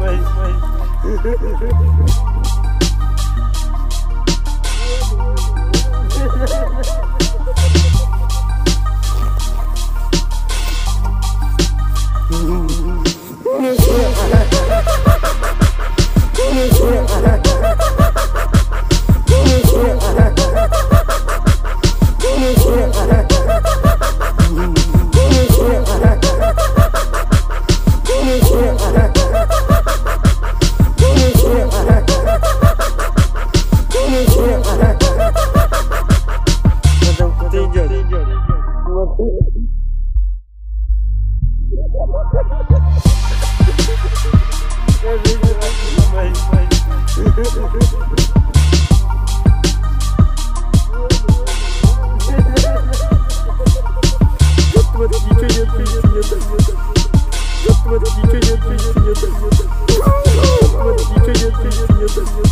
mình Yeah. you.